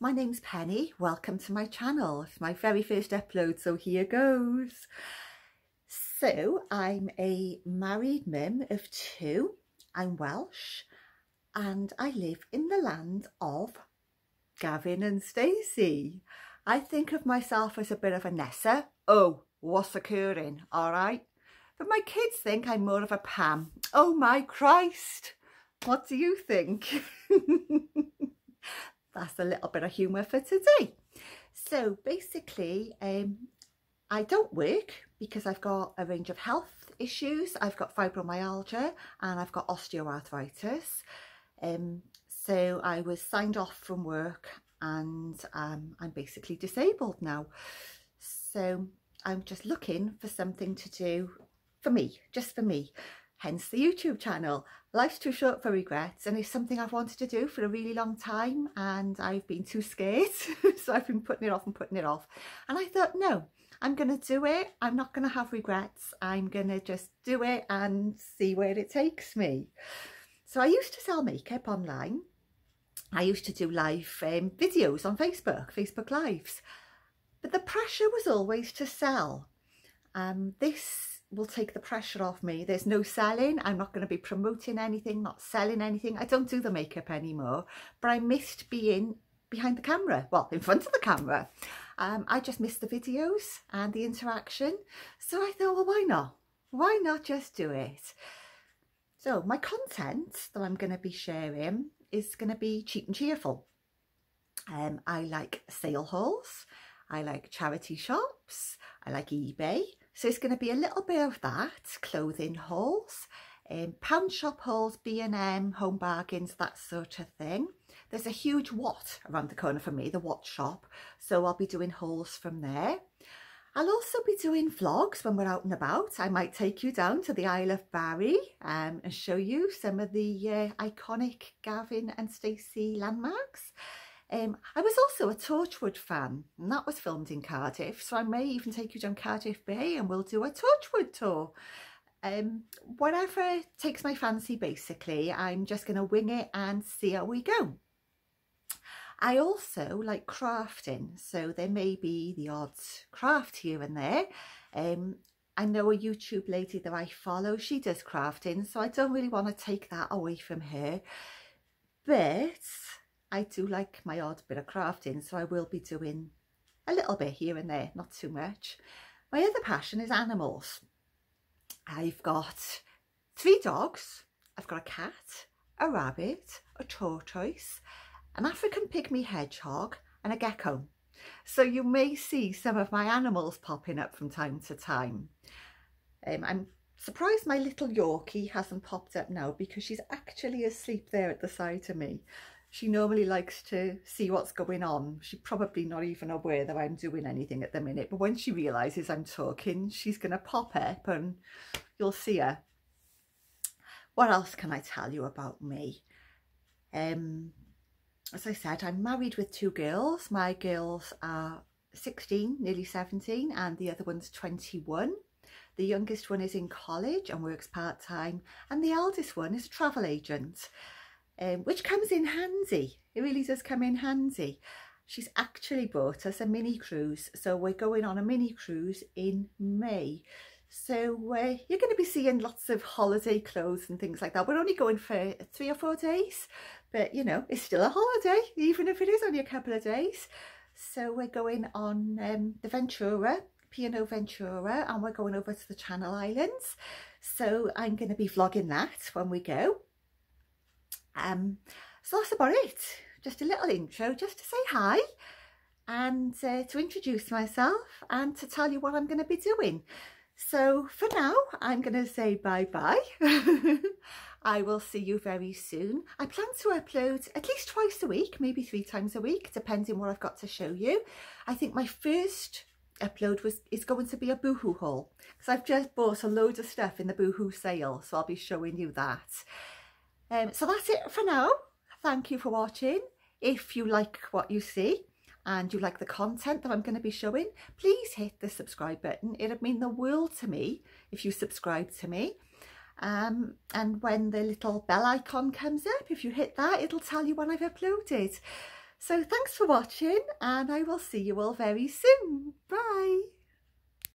my name's Penny. Welcome to my channel. It's my very first upload, so here goes. So, I'm a married mum of two. I'm Welsh and I live in the land of Gavin and Stacey. I think of myself as a bit of a Nessa. Oh, what's occurring, all right? But my kids think I'm more of a Pam. Oh my Christ, what do you think? that's a little bit of humour for today. So basically, um, I don't work because I've got a range of health issues. I've got fibromyalgia and I've got osteoarthritis. Um, so I was signed off from work and um, I'm basically disabled now. So I'm just looking for something to do for me, just for me hence the YouTube channel. Life's too short for regrets and it's something I've wanted to do for a really long time and I've been too scared so I've been putting it off and putting it off and I thought no I'm going to do it I'm not going to have regrets I'm going to just do it and see where it takes me. So I used to sell makeup online I used to do live um, videos on Facebook, Facebook Lives but the pressure was always to sell. Um, this will take the pressure off me. There's no selling. I'm not going to be promoting anything, not selling anything. I don't do the makeup anymore, but I missed being behind the camera, well, in front of the camera. Um, I just missed the videos and the interaction. So I thought, well, why not? Why not just do it? So my content that I'm going to be sharing is going to be cheap and cheerful. Um, I like sale hauls. I like charity shops. I like eBay. So it's going to be a little bit of that, clothing hauls, um, pound shop hauls, B&M, home bargains, that sort of thing. There's a huge Watt around the corner for me, the Watt shop, so I'll be doing hauls from there. I'll also be doing vlogs when we're out and about. I might take you down to the Isle of Barry um, and show you some of the uh, iconic Gavin and Stacey landmarks. Um, I was also a Torchwood fan and that was filmed in Cardiff so I may even take you down Cardiff Bay and we'll do a Torchwood tour. Um, whatever takes my fancy basically I'm just going to wing it and see how we go. I also like crafting so there may be the odd craft here and there. Um, I know a YouTube lady that I follow, she does crafting, so I don't really want to take that away from her. But I do like my odd bit of crafting, so I will be doing a little bit here and there, not too much. My other passion is animals. I've got three dogs, I've got a cat, a rabbit, a tortoise, an African pygmy hedgehog and a gecko. So you may see some of my animals popping up from time to time. Um, I'm surprised my little Yorkie hasn't popped up now because she's actually asleep there at the side of me she normally likes to see what's going on. She's probably not even aware that I'm doing anything at the minute, but when she realises I'm talking, she's going to pop up and you'll see her. What else can I tell you about me? Um, as I said, I'm married with two girls. My girls are 16, nearly 17, and the other one's 21. The youngest one is in college and works part-time, and the eldest one is a travel agent um, which comes in handy. It really does come in handy. She's actually bought us a mini cruise. So we're going on a mini cruise in May. So uh, you're going to be seeing lots of holiday clothes and things like that. We're only going for three or four days, but you know, it's still a holiday, even if it is only a couple of days. So we're going on um, the Ventura, P&O Ventura, and we're going over to the Channel Islands. So I'm going to be vlogging that when we go. Um, so that's about it. Just a little intro just to say hi and uh, to introduce myself and to tell you what I'm going to be doing. So for now, I'm going to say bye-bye. I will see you very soon. I plan to upload at least twice a week, maybe three times a week, depending what I've got to show you. I think my first upload was is going to be a boohoo haul because I've just bought a load of stuff in the boohoo sale, so I'll be showing you that. Um, so that's it for now. Thank you for watching. If you like what you see and you like the content that I'm going to be showing, please hit the subscribe button. It'd mean the world to me if you subscribe to me. Um, and when the little bell icon comes up, if you hit that, it'll tell you when I've uploaded. So thanks for watching and I will see you all very soon. Bye.